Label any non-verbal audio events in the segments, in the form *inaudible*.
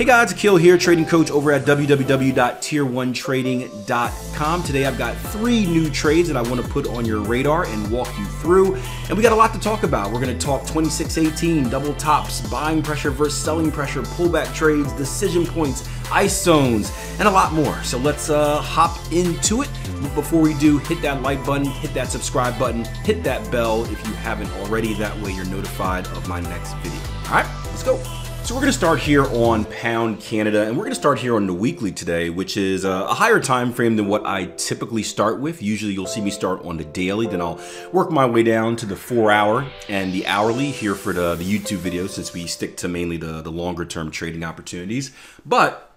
Hey guys, Akil here, trading coach over at www.tieronetrading.com. Today I've got three new trades that I want to put on your radar and walk you through. And we got a lot to talk about. We're going to talk 2618, double tops, buying pressure versus selling pressure, pullback trades, decision points, ice zones, and a lot more. So let's uh, hop into it. Before we do, hit that like button, hit that subscribe button, hit that bell if you haven't already. That way you're notified of my next video. All right, let's go. So we're going to start here on Pound Canada, and we're going to start here on the weekly today, which is uh, a higher time frame than what I typically start with. Usually you'll see me start on the daily, then I'll work my way down to the four hour and the hourly here for the, the YouTube video since we stick to mainly the, the longer term trading opportunities. But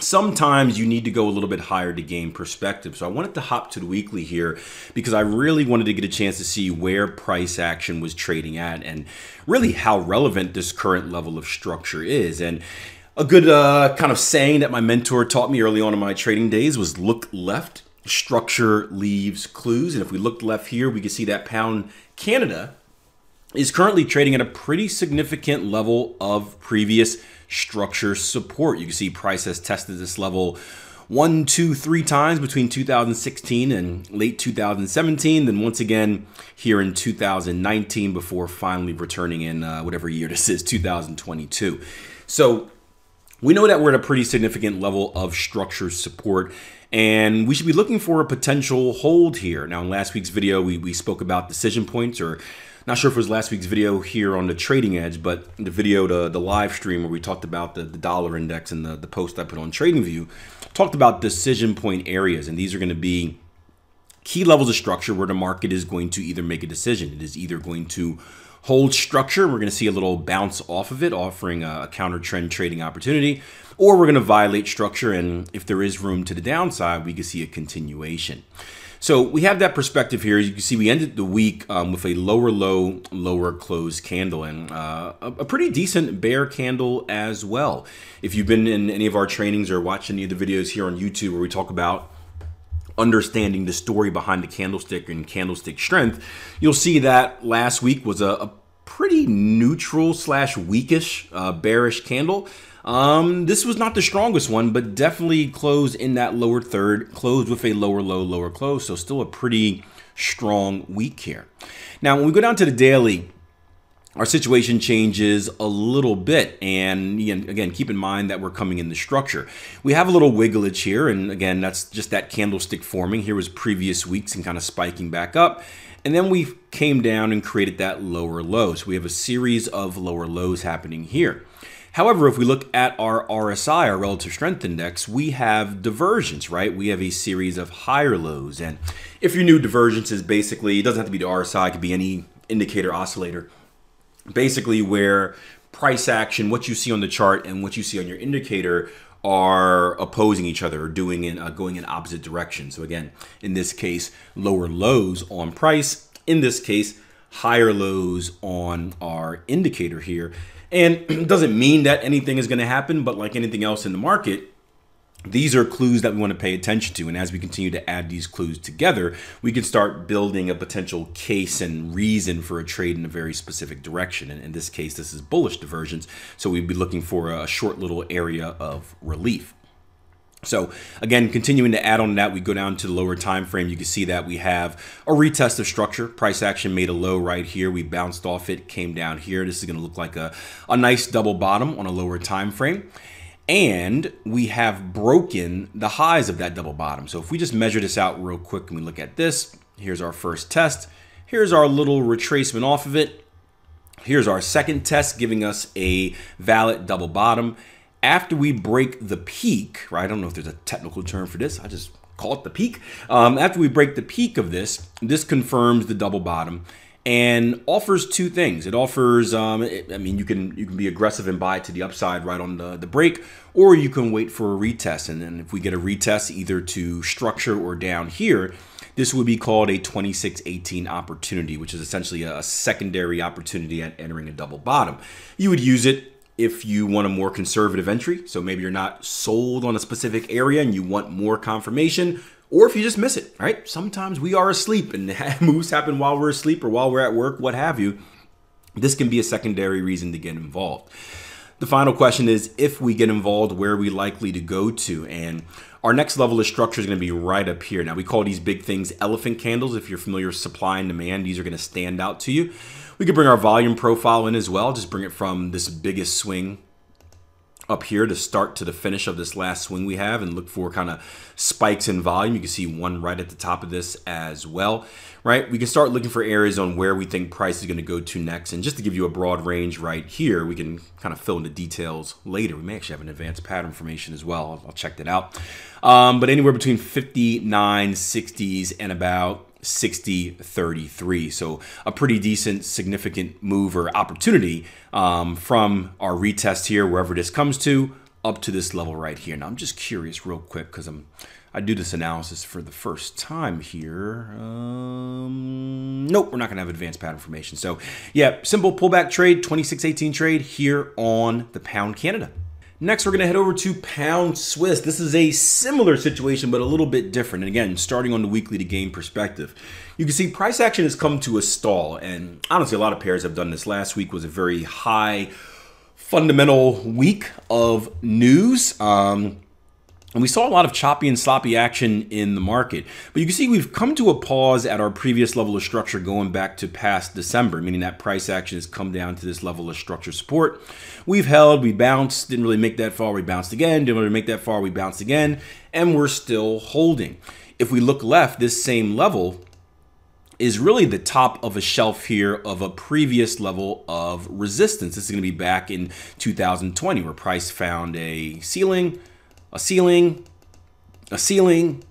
sometimes you need to go a little bit higher to gain perspective. So I wanted to hop to the weekly here because I really wanted to get a chance to see where price action was trading at and really how relevant this current level of structure is. And a good uh, kind of saying that my mentor taught me early on in my trading days was look left, structure leaves clues. And if we look left here, we can see that pound Canada is currently trading at a pretty significant level of previous structure support. You can see price has tested this level one, two, three times between 2016 and late 2017. Then once again here in 2019 before finally returning in uh, whatever year this is, 2022. So we know that we're at a pretty significant level of structure support and we should be looking for a potential hold here. Now, in last week's video, we, we spoke about decision points or not sure if it was last week's video here on the trading edge, but the video, the, the live stream where we talked about the, the dollar index and the, the post I put on TradingView, talked about decision point areas. And these are going to be key levels of structure where the market is going to either make a decision. It is either going to hold structure. We're going to see a little bounce off of it, offering a counter trend trading opportunity, or we're going to violate structure. And if there is room to the downside, we can see a continuation. So we have that perspective here. You can see, we ended the week um, with a lower low, lower close candle and uh, a, a, pretty decent bear candle as well. If you've been in any of our trainings or watched any of the videos here on YouTube where we talk about understanding the story behind the candlestick and candlestick strength, you'll see that last week was a, a pretty neutral slash weakish uh, bearish candle. Um, this was not the strongest one, but definitely closed in that lower third, closed with a lower low, lower close. So still a pretty strong week here. Now, when we go down to the daily, our situation changes a little bit. And again, keep in mind that we're coming in the structure. We have a little wigglage here. And again, that's just that candlestick forming. Here was previous weeks and kind of spiking back up. And then we came down and created that lower low. So we have a series of lower lows happening here. However, if we look at our RSI, our relative strength index, we have divergence, right? We have a series of higher lows. And if you knew divergence is basically, it doesn't have to be the RSI, it could be any indicator oscillator, basically where price action, what you see on the chart and what you see on your indicator are opposing each other or doing in uh, going in opposite directions. So again, in this case, lower lows on price. In this case, higher lows on our indicator here. And *clears throat* it doesn't mean that anything is going to happen, but like anything else in the market, these are clues that we want to pay attention to. And as we continue to add these clues together, we can start building a potential case and reason for a trade in a very specific direction. And in this case, this is bullish divergence. So we'd be looking for a short little area of relief. So again, continuing to add on that, we go down to the lower time frame. You can see that we have a retest of structure. Price action made a low right here. We bounced off it, came down here. This is going to look like a, a nice double bottom on a lower time frame. And we have broken the highs of that double bottom. So if we just measure this out real quick and we look at this, here's our first test. Here's our little retracement off of it. Here's our second test giving us a valid double bottom after we break the peak, right? I don't know if there's a technical term for this. I just call it the peak. Um, after we break the peak of this, this confirms the double bottom and offers two things. It offers, um, it, I mean, you can you can be aggressive and buy to the upside right on the, the break, or you can wait for a retest. And then if we get a retest either to structure or down here, this would be called a 2618 opportunity, which is essentially a secondary opportunity at entering a double bottom. You would use it if you want a more conservative entry. So maybe you're not sold on a specific area and you want more confirmation, or if you just miss it, right? Sometimes we are asleep and *laughs* moves happen while we're asleep or while we're at work, what have you. This can be a secondary reason to get involved. The final question is if we get involved, where are we likely to go to? And our next level of structure is going to be right up here. Now, we call these big things elephant candles. If you're familiar with supply and demand, these are going to stand out to you. We could bring our volume profile in as well, just bring it from this biggest swing up here to start to the finish of this last swing we have and look for kind of spikes in volume. You can see one right at the top of this as well, right? We can start looking for areas on where we think price is going to go to next. And just to give you a broad range right here, we can kind of fill in the details later. We may actually have an advanced pattern formation as well. I'll, check that out. Um, but anywhere between 59, 60s, and about 60 33 so a pretty decent significant move or opportunity um, from our retest here wherever this comes to up to this level right here. Now i'm just curious real quick because i'm i do this analysis for the first time here. Um, nope we're not gonna have advanced pattern formation so yeah simple pullback trade 2618 trade here on the pound canada Next, we're going to head over to Pound Swiss. This is a similar situation, but a little bit different. And again, starting on the weekly to game perspective, you can see price action has come to a stall. And honestly, a lot of pairs have done this. Last week was a very high fundamental week of news. Um, and we saw a lot of choppy and sloppy action in the market. But you can see we've come to a pause at our previous level of structure going back to past December, meaning that price action has come down to this level of structure support. We've held, we bounced, didn't really make that far, we bounced again, didn't really make that far, we bounced again, and we're still holding. If we look left, this same level is really the top of a shelf here of a previous level of resistance. This is going to be back in 2020 where price found a ceiling, a ceiling, a ceiling,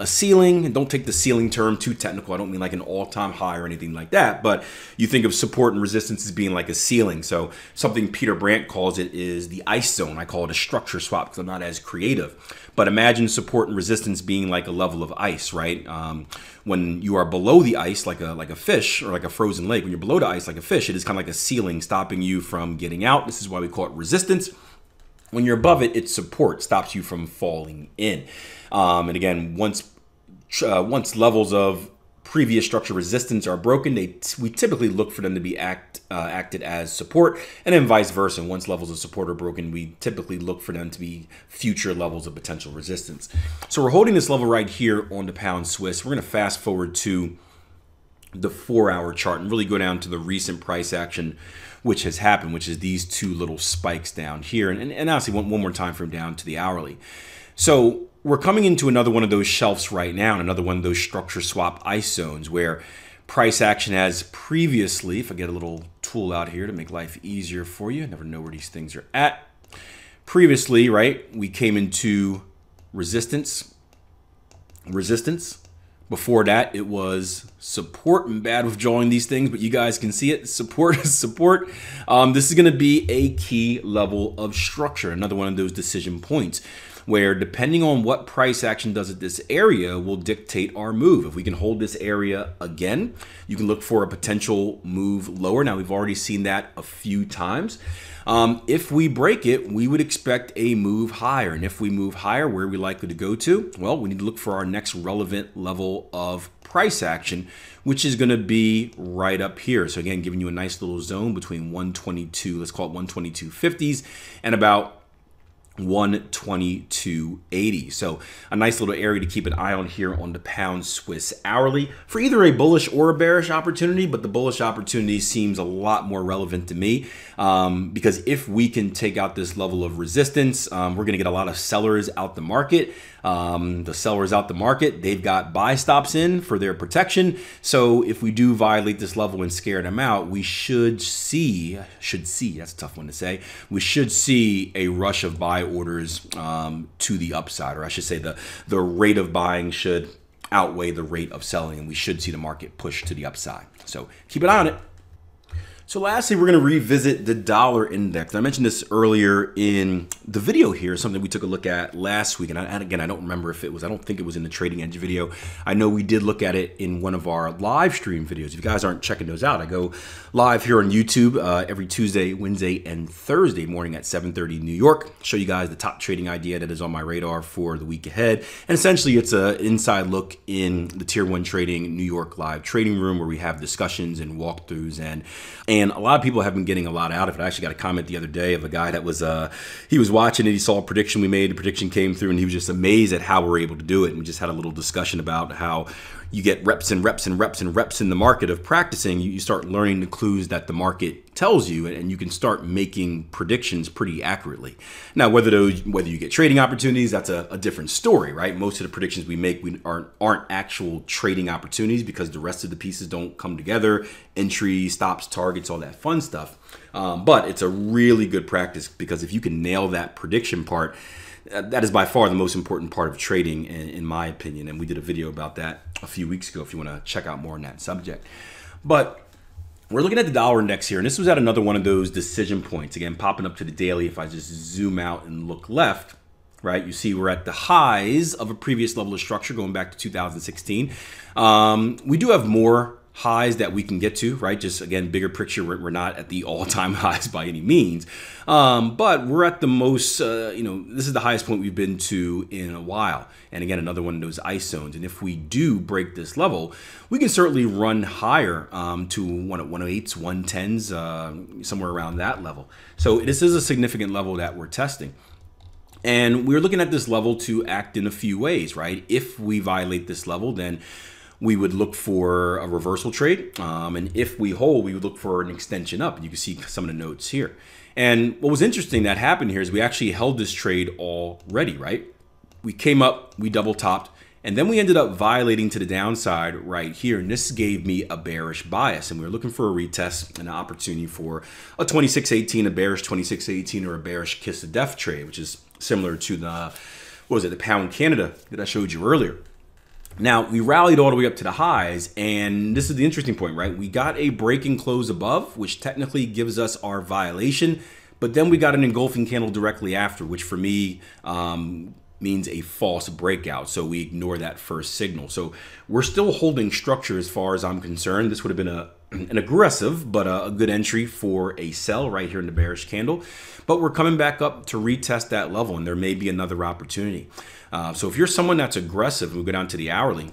a ceiling, and don't take the ceiling term too technical. I don't mean like an all-time high or anything like that, but you think of support and resistance as being like a ceiling. So something Peter Brandt calls it is the ice zone. I call it a structure swap because I'm not as creative. But imagine support and resistance being like a level of ice, right? Um, when you are below the ice, like a like a fish or like a frozen lake, when you're below the ice like a fish, it is kind of like a ceiling stopping you from getting out. This is why we call it resistance. When you're above it, it's support, stops you from falling in. Um, and again, once uh, once levels of previous structure resistance are broken, they we typically look for them to be act uh, acted as support, and then vice versa. Once levels of support are broken, we typically look for them to be future levels of potential resistance. So we're holding this level right here on the pound Swiss. We're going to fast forward to the four-hour chart and really go down to the recent price action which has happened, which is these two little spikes down here. And, and, and honestly, one, one more time from down to the hourly. So we're coming into another one of those shelves right now, another one of those structure swap ice zones where price action has previously, if I get a little tool out here to make life easier for you, never know where these things are at. Previously, right, we came into resistance, resistance, before that, it was support. I'm bad with drawing these things, but you guys can see it. Support is support. Um, this is going to be a key level of structure. Another one of those decision points where depending on what price action does at this area will dictate our move. If we can hold this area again, you can look for a potential move lower. Now, we've already seen that a few times. Um, if we break it, we would expect a move higher. And if we move higher, where are we likely to go to? Well, we need to look for our next relevant level of price action, which is going to be right up here. So again, giving you a nice little zone between 122, let's call it 122.50s, and about 122.80. So a nice little area to keep an eye on here on the pound Swiss hourly for either a bullish or a bearish opportunity, but the bullish opportunity seems a lot more relevant to me um, because if we can take out this level of resistance, um, we're going to get a lot of sellers out the market. Um, the sellers out the market, they've got buy stops in for their protection. So if we do violate this level and scare them out, we should see, should see, that's a tough one to say, we should see a rush of buy orders um, to the upside, or I should say the, the rate of buying should outweigh the rate of selling, and we should see the market push to the upside. So keep an eye on it. So lastly, we're going to revisit the dollar index. I mentioned this earlier in the video here, something we took a look at last week. And, I, and, again, I don't remember if it was, I don't think it was in the Trading Edge video. I know we did look at it in one of our live stream videos. If you guys aren't checking those out, I go live here on YouTube uh, every Tuesday, Wednesday, and Thursday morning at 7.30 New York. Show you guys the top trading idea that is on my radar for the week ahead. And essentially, it's an inside look in the Tier 1 Trading New York live trading room where we have discussions and walkthroughs and and a lot of people have been getting a lot out of it. I actually got a comment the other day of a guy that was uh, he was watching it. He saw a prediction we made. The prediction came through, and he was just amazed at how we're able to do it. And we just had a little discussion about how you get reps and reps and reps and reps in the market of practicing. You, start learning the clues that the market tells you, and you can start making predictions pretty accurately. Now, whether those whether you get trading opportunities, that's a, a different story, right? Most of the predictions we make we aren't aren't actual trading opportunities because the rest of the pieces don't come together. Entry, stops, targets, all that fun stuff. Um, but it's a really good practice because if you can nail that prediction part that is by far the most important part of trading, in, in, my opinion. And we did a video about that a few weeks ago if you want to check out more on that subject. But we're looking at the dollar index here, and this was at another one of those decision points. Again, popping up to the daily, if I just zoom out and look left, right, you see we're at the highs of a previous level of structure going back to 2016. Um, we do have more highs that we can get to, right? Just again, bigger picture, we're, not at the all-time *laughs* highs by any means, um, but we're at the most, uh, you know, this is the highest point we've been to in a while. And again, another one of those ice zones. And if we do break this level, we can certainly run higher um, to one 108s, 110s, uh, somewhere around that level. So this is a significant level that we're testing. And we're looking at this level to act in a few ways, right? If we violate this level, then we would look for a reversal trade. Um, and if we hold, we would look for an extension up. You can see some of the notes here. And what was interesting that happened here is we actually held this trade already, right? We came up, we double topped, and then we ended up violating to the downside right here. And this gave me a bearish bias. And we were looking for a retest, and an opportunity for a 2618, a bearish 2618, or a bearish kiss of death trade, which is similar to the, what was it, the pound Canada that I showed you earlier. Now, we rallied all the way up to the highs, and this is the interesting point, right? We got a break and close above, which technically gives us our violation, but then we got an engulfing candle directly after, which for me um, means a false breakout. So we ignore that first signal. So we're still holding structure as far as I'm concerned. This would have been a *clears throat* an aggressive but a, good entry for a sell right here in the bearish candle. But we're coming back up to retest that level, and there may be another opportunity. Uh, so if you're someone that's aggressive, we go down to the hourly,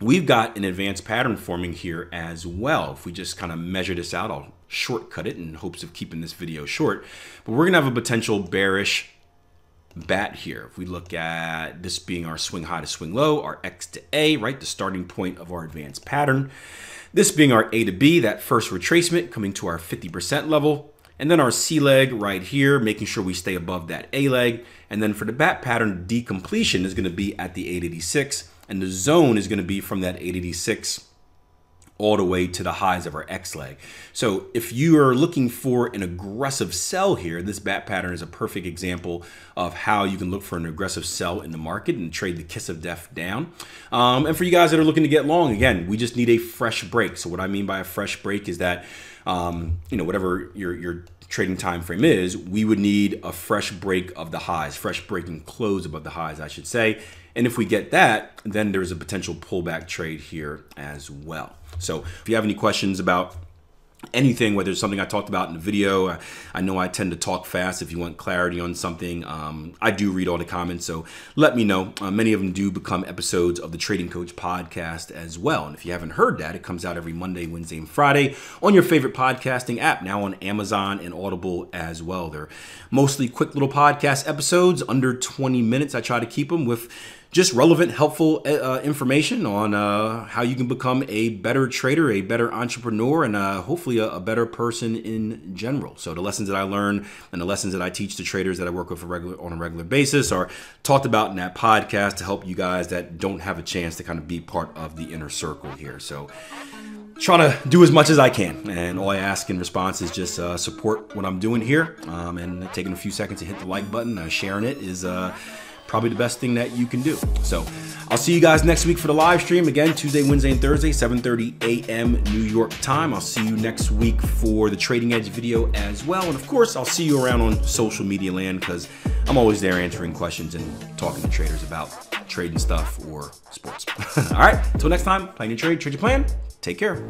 we've got an advanced pattern forming here as well. If we just kind of measure this out, I'll shortcut it in hopes of keeping this video short. But we're going to have a potential bearish bat here. If we look at this being our swing high to swing low, our X to A, right, the starting point of our advanced pattern. This being our A to B, that first retracement coming to our 50% level. And then our C leg right here, making sure we stay above that A leg. And then for the bat pattern, decompletion is going to be at the 886. And the zone is going to be from that 886 all the way to the highs of our X leg. So if you are looking for an aggressive sell here, this bat pattern is a perfect example of how you can look for an aggressive sell in the market and trade the kiss of death down. Um, and for you guys that are looking to get long, again, we just need a fresh break. So what I mean by a fresh break is that, um, you know, whatever your, your trading time frame is, we would need a fresh break of the highs, fresh break and close above the highs, I should say. And if we get that, then there's a potential pullback trade here as well. So if you have any questions about anything, whether it's something I talked about in the video. I, know I tend to talk fast if you want clarity on something. Um, I do read all the comments, so let me know. Uh, many of them do become episodes of the Trading Coach podcast as well. And if you haven't heard that, it comes out every Monday, Wednesday, and Friday on your favorite podcasting app, now on Amazon and Audible as well. They're mostly quick little podcast episodes, under 20 minutes. I try to keep them with just relevant, helpful uh, uh, information on uh, how you can become a better trader, a better entrepreneur, and uh, hopefully a, a, better person in general. So the lessons that I learn and the lessons that I teach to traders that I work with regular, on a regular basis are talked about in that podcast to help you guys that don't have a chance to kind of be part of the inner circle here. So trying to do as much as I can. And all I ask in response is just uh, support what I'm doing here um, and taking a few seconds to hit the like button. Uh, sharing it is uh, probably the best thing that you can do. So I'll see you guys next week for the live stream. Again, Tuesday, Wednesday, and Thursday, 7.30 a.m. New York time. I'll see you next week for the Trading Edge video as well. And of course, I'll see you around on social media land because I'm always there answering questions and talking to traders about trading stuff or sports. *laughs* All right, until next time, plan your trade, trade your plan. Take care.